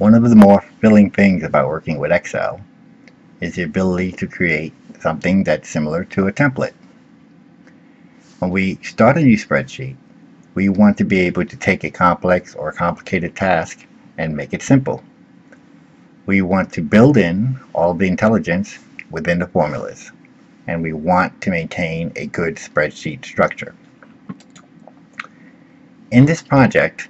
of the more fulfilling things about working with Excel is the ability to create something that's similar to a template. When we start a new spreadsheet, we want to be able to take a complex or complicated task and make it simple. We want to build in all the intelligence within the formulas, and we want to maintain a good spreadsheet structure. In this project,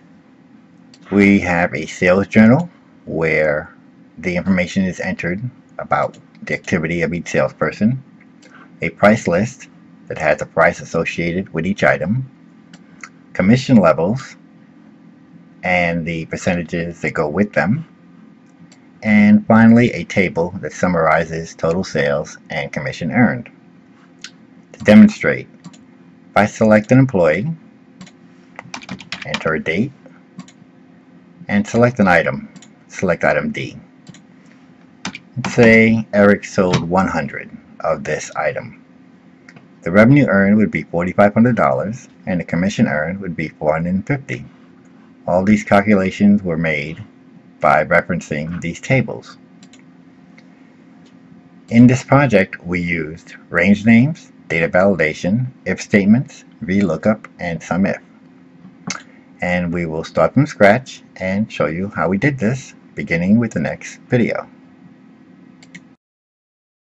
we have a sales journal where the information is entered about the activity of each salesperson, a price list that has a price associated with each item, commission levels and the percentages that go with them, and finally a table that summarizes total sales and commission earned. To demonstrate, if I select an employee, enter a date, and select an item, select item D. Say Eric sold 100 of this item. The revenue earned would be $4,500 and the commission earned would be $450. All these calculations were made by referencing these tables. In this project, we used range names, data validation, if statements, VLOOKUP, and SUMIF. And we will start from scratch and show you how we did this, beginning with the next video.